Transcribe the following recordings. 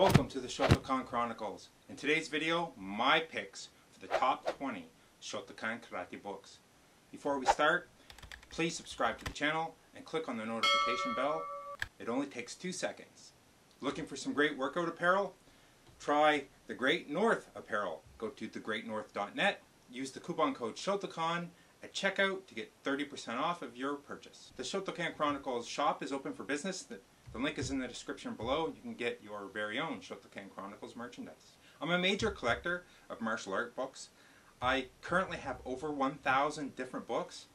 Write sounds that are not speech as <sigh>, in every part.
Welcome to the Shotokan Chronicles. In today's video, my picks for the top 20 Shotokan Karate books. Before we start, please subscribe to the channel and click on the notification bell. It only takes two seconds. Looking for some great workout apparel? Try the Great North apparel. Go to thegreatnorth.net, use the coupon code SHOTOKAN at checkout to get 30% off of your purchase. The Shotokan Chronicles shop is open for business. The link is in the description below. You can get your very own Shotokan Chronicles merchandise. I'm a major collector of martial art books. I currently have over 1,000 different books.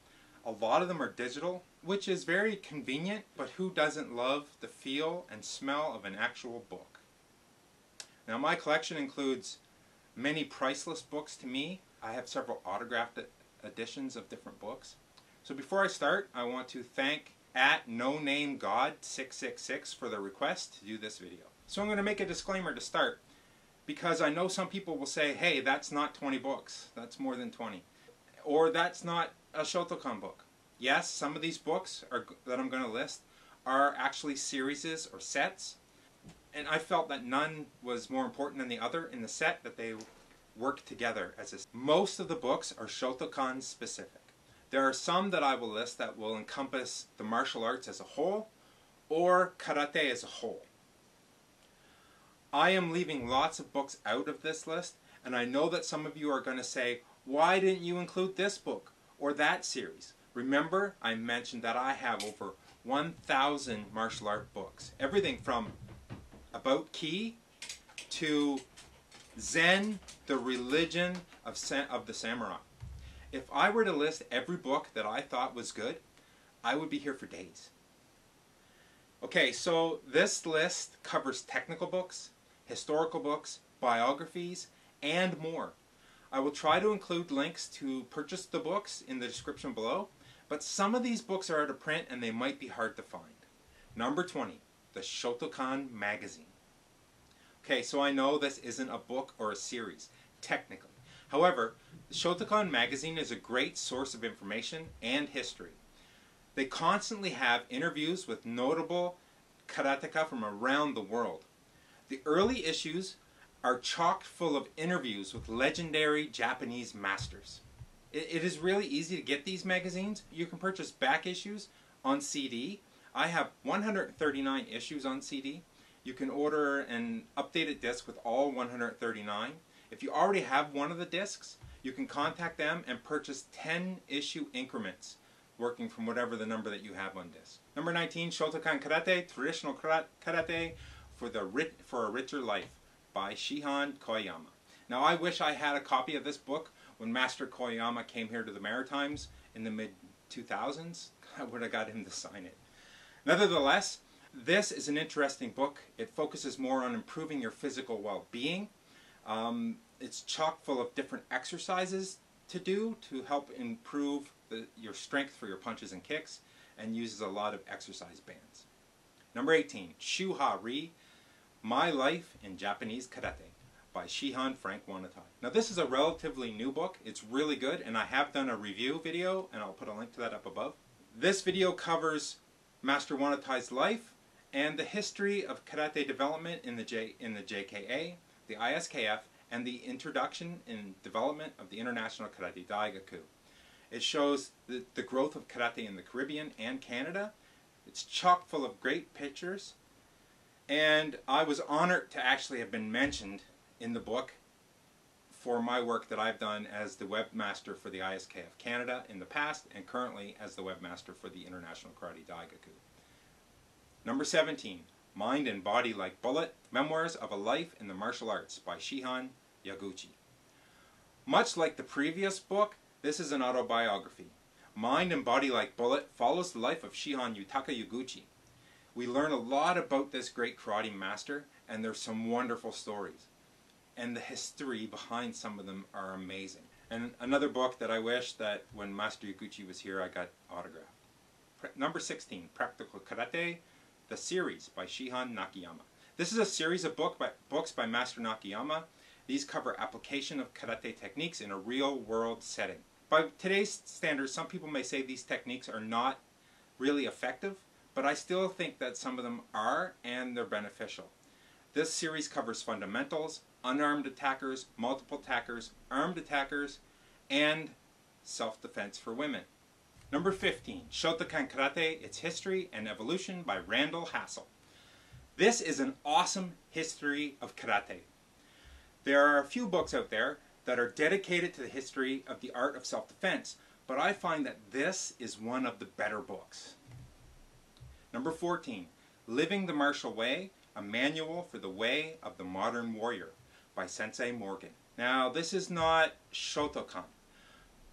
A lot of them are digital, which is very convenient, but who doesn't love the feel and smell of an actual book? Now my collection includes many priceless books to me. I have several autographed editions of different books. So before I start, I want to thank at no name god 666 for the request to do this video. So I'm going to make a disclaimer to start because I know some people will say, hey, that's not 20 books. That's more than 20. Or that's not a Shotokan book. Yes, some of these books are, that I'm going to list are actually series or sets. And I felt that none was more important than the other in the set, that they work together as a... Most of the books are Shotokan specific. There are some that I will list that will encompass the martial arts as a whole or karate as a whole. I am leaving lots of books out of this list and I know that some of you are going to say, why didn't you include this book or that series? Remember, I mentioned that I have over 1,000 martial art books. Everything from About Ki to Zen, the religion of, of the samurai. If I were to list every book that I thought was good, I would be here for days. Okay, so this list covers technical books, historical books, biographies, and more. I will try to include links to purchase the books in the description below, but some of these books are out of print and they might be hard to find. Number 20, the Shotokan Magazine. Okay, so I know this isn't a book or a series, technically. However, the Shotokan magazine is a great source of information and history. They constantly have interviews with notable karateka from around the world. The early issues are chock full of interviews with legendary Japanese masters. It, it is really easy to get these magazines. You can purchase back issues on CD. I have 139 issues on CD. You can order an updated disc with all 139. If you already have one of the discs, you can contact them and purchase 10 issue increments working from whatever the number that you have on disc. Number 19, Shotokan Karate, Traditional Karate for, the for a Richer Life by Shihan Koyama. Now I wish I had a copy of this book when Master Koyama came here to the Maritimes in the mid 2000s. <laughs> I would have got him to sign it. Nevertheless, this is an interesting book. It focuses more on improving your physical well-being um, it's chock full of different exercises to do to help improve the, your strength for your punches and kicks and uses a lot of exercise bands. Number 18, Shu Ha Ri, My Life in Japanese Karate by Shihan Frank Woon-A-Tai. Now this is a relatively new book. It's really good and I have done a review video and I'll put a link to that up above. This video covers Master Woon-A-Tai's life and the history of karate development in the, J, in the JKA the ISKF, and the introduction and development of the International Karate Daigaku. It shows the, the growth of karate in the Caribbean and Canada. It's chock full of great pictures. And I was honored to actually have been mentioned in the book for my work that I've done as the webmaster for the ISKF Canada in the past and currently as the webmaster for the International Karate Daigaku. Number 17, Mind and Body Like Bullet, Memoirs of a Life in the Martial Arts by Shihan Yaguchi. Much like the previous book, this is an autobiography. Mind and Body Like Bullet follows the life of Shihan Yutaka Yaguchi. We learn a lot about this great karate master, and there's some wonderful stories. And the history behind some of them are amazing. And another book that I wish that when Master Yaguchi was here I got autographed. Number 16, Practical Karate, the Series by Shihan Nakayama. This is a series of book by, books by Master Nakayama. These cover application of karate techniques in a real-world setting. By today's standards, some people may say these techniques are not really effective, but I still think that some of them are and they're beneficial. This series covers fundamentals, unarmed attackers, multiple attackers, armed attackers, and self-defense for women. Number 15, Shotokan Karate, Its History and Evolution by Randall Hassell. This is an awesome history of karate. There are a few books out there that are dedicated to the history of the art of self-defense, but I find that this is one of the better books. Number 14, Living the Martial Way, A Manual for the Way of the Modern Warrior by Sensei Morgan. Now, this is not Shotokan,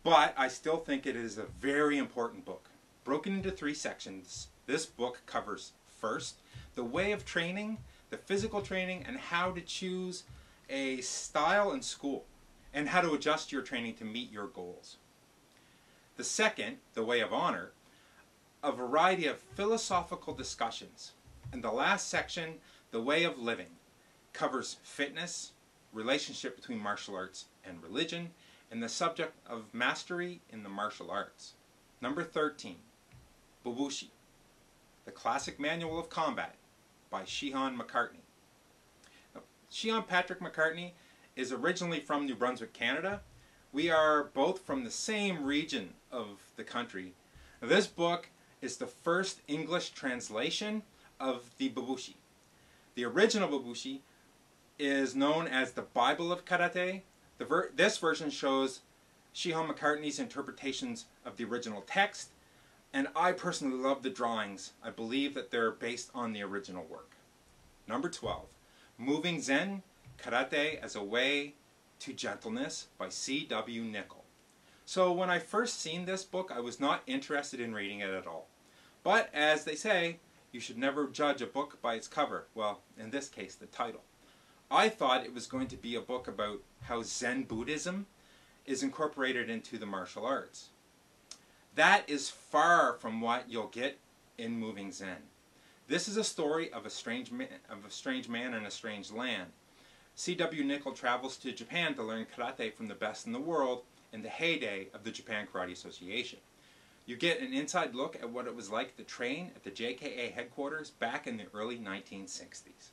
but I still think it is a very important book. Broken into three sections, this book covers first, the way of training, the physical training, and how to choose a style and school, and how to adjust your training to meet your goals. The second, the way of honor, a variety of philosophical discussions. And the last section, the way of living, covers fitness, relationship between martial arts and religion, and the subject of mastery in the martial arts. Number 13, Bubishi, the classic manual of combat, by Shihan McCartney. Shihan Patrick McCartney is originally from New Brunswick, Canada. We are both from the same region of the country. Now, this book is the first English translation of the Bubishi. The original Bubishi is known as the Bible of Karate. Ver this version shows Shihan McCartney's interpretations of the original text and I personally love the drawings. I believe that they're based on the original work. Number 12, Moving Zen, Karate as a Way to Gentleness by C.W. Nicol. So when I first seen this book, I was not interested in reading it at all. But as they say, you should never judge a book by its cover. Well, in this case, the title. I thought it was going to be a book about how Zen Buddhism is incorporated into the martial arts. That is far from what you'll get in Moving Zen. This is a story of a strange man, of a strange man in a strange land. C.W. Nicol travels to Japan to learn karate from the best in the world in the heyday of the Japan Karate Association. You get an inside look at what it was like to train at the JKA headquarters back in the early 1960s.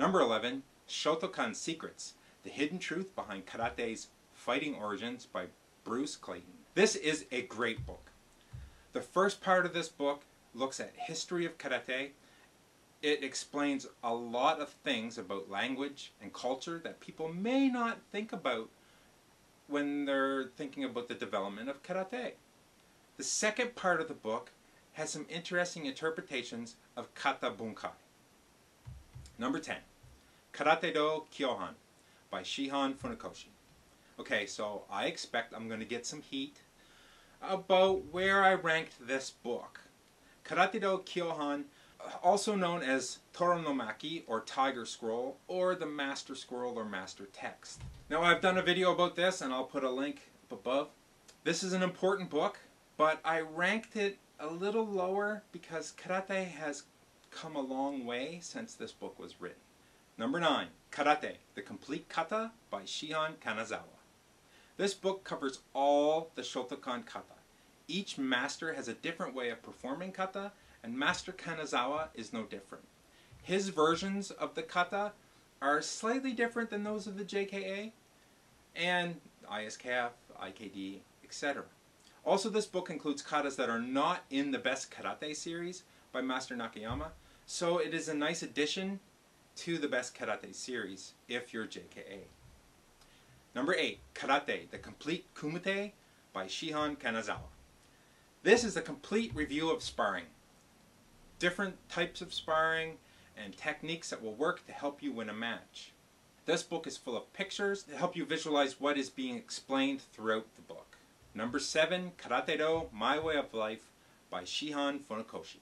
Number 11, Shotokan Secrets, The Hidden Truth Behind Karate's Fighting Origins by Bruce Clayton. This is a great book. The first part of this book looks at history of karate. It explains a lot of things about language and culture that people may not think about when they're thinking about the development of karate. The second part of the book has some interesting interpretations of kata bunkai. Number 10, Karate Do Kyohan by Shihan Funakoshi. Okay, so I expect I'm going to get some heat about where I ranked this book. Karate Do Kyohan, also known as Tora no Maki or Tiger Scroll, or the Master Scroll or Master Text. Now I've done a video about this and I'll put a link up above. This is an important book, but I ranked it a little lower because karate has come a long way since this book was written. Number 9, Karate, The Complete Kata by Shihan Kanazawa. This book covers all the Shotokan kata. Each master has a different way of performing kata, and Master Kanazawa is no different. His versions of the kata are slightly different than those of the JKA, and ISKF, IKD, etc. Also, this book includes katas that are not in the Best Karate series by Master Nakayama, so it is a nice addition to the Best Karate series if you're JKA. Number 8, Karate, the Complete Kumite by Shihan Kanazawa. This is a complete review of sparring. Different types of sparring and techniques that will work to help you win a match. This book is full of pictures to help you visualize what is being explained throughout the book. Number 7, Karate Do, My Way of Life by Shihan Funakoshi.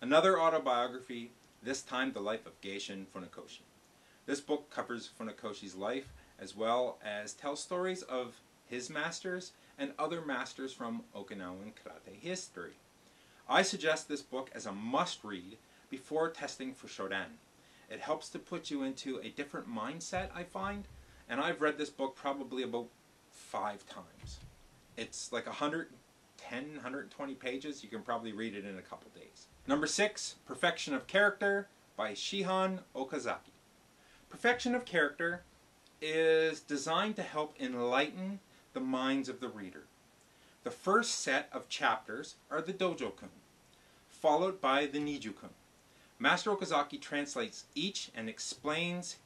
Another autobiography, this time the life of Gichin Funakoshi. This book covers Funakoshi's life as well as tell stories of his masters and other masters from Okinawan karate history. I suggest this book as a must-read before testing for Shodan. It helps to put you into a different mindset, I find, and I've read this book probably about five times. It's like 110, 120 pages. You can probably read it in a couple days. Number six, Perfection of Character by Shihan Okazaki. Perfection of Character is designed to help enlighten the minds of the reader. The first set of chapters are the Dojo-kun, followed by the Niju-kun. Master Okazaki translates each and explains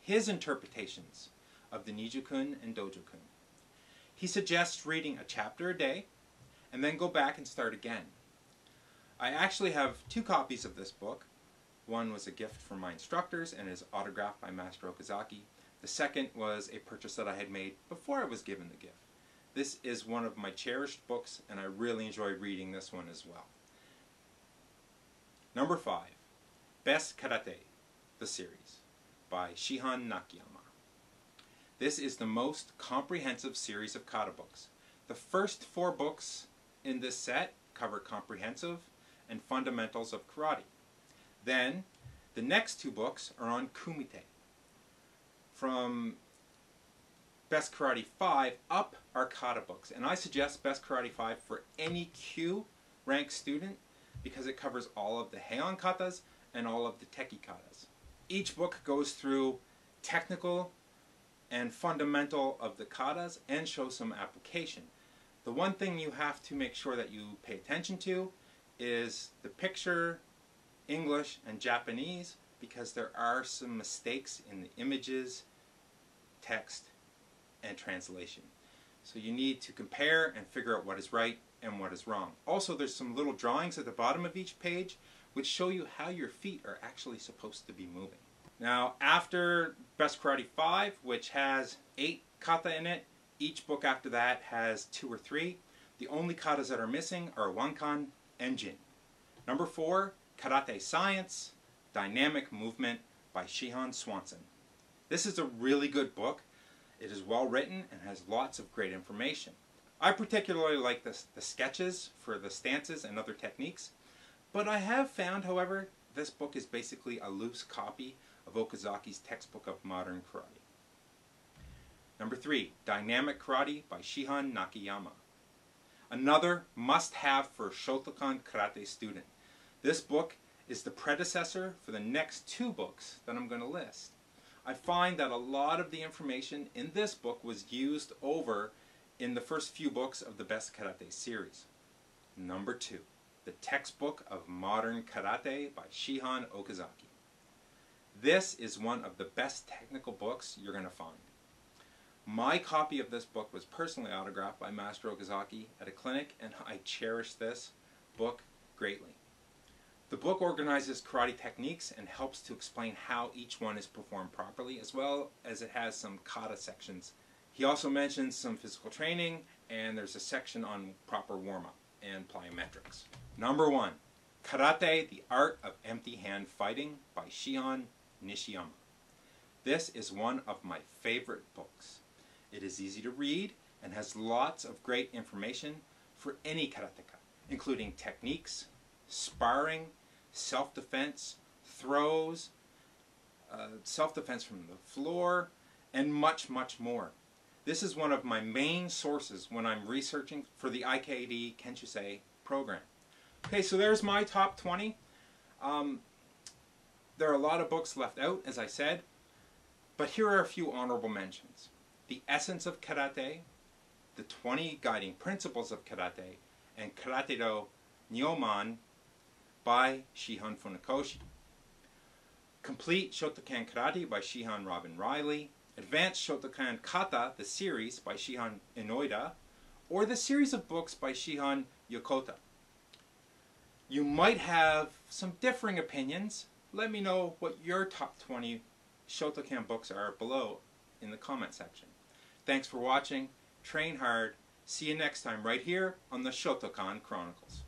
his interpretations of the Niju-kun and Dojo-kun. He suggests reading a chapter a day and then go back and start again. I actually have two copies of this book. One was a gift from my instructors and is autographed by Master Okazaki. The second was a purchase that I had made before I was given the gift. This is one of my cherished books and I really enjoy reading this one as well. Number 5. Best Karate, the series, by Shihan Nakayama. This is the most comprehensive series of kata books. The first four books in this set cover comprehensive and fundamentals of karate. Then, the next two books are on kumite. From Best Karate 5 up are kata books. And I suggest Best Karate 5 for any kyu rank student because it covers all of the Heian katas and all of the Tekki katas. Each book goes through technical and fundamental of the katas and shows some application. The one thing you have to make sure that you pay attention to is the picture, English, and Japanese because there are some mistakes in the images, text, and translation. So you need to compare and figure out what is right and what is wrong. Also, there's some little drawings at the bottom of each page which show you how your feet are actually supposed to be moving. Now, after Best Karate 5, which has 8 kata in it, each book after that has 2 or 3. The only katas that are missing are Wankan Jin. Number 4, Karate Science, Dynamic Movement by Shihan Swanson. This is a really good book. It is well written and has lots of great information. I particularly like the sketches for the stances and other techniques, but I have found, however, this book is basically a loose copy of Okazaki's textbook of modern karate. Number three, Dynamic Karate by Shihan Nakayama. Another must-have for a Shotokan karate student. This book is the predecessor for the next two books that I'm going to list. I find that a lot of the information in this book was used over in the first few books of the Best Karate series. Number two, the textbook of modern karate by Shihan Okazaki. This is one of the best technical books you're going to find. My copy of this book was personally autographed by Master Okazaki at a clinic and I cherish this book greatly. The book organizes karate techniques and helps to explain how each one is performed properly, as well as it has some kata sections. He also mentions some physical training, and there's a section on proper warm-up and plyometrics. Number one, Karate, the Art of Empty Hand Fighting by Shihan Nishiyama. This is one of my favorite books. It is easy to read and has lots of great information for any karateka, including techniques, sparring, self-defense, throws, uh, self-defense from the floor, and much, much more. This is one of my main sources when I'm researching for the IKD Kenshusei program. Okay, so there's my top 20. Um, there are a lot of books left out, as I said, but here are a few honorable mentions. The Essence of Karate, The 20 Guiding Principles of Karate, and Karate do Nyumon by Shihan Funakoshi. Complete Shotokan Karate by Shihan Robin Rielly, Advanced Shotokan Kata, the series by Shihan Enoeda, or the series of books by Shihan Yokota. You might have some differing opinions. Let me know what your top 20 Shotokan books are below in the comment section. Thanks for watching, train hard, see you next time right here on the Shotokan Chronicles.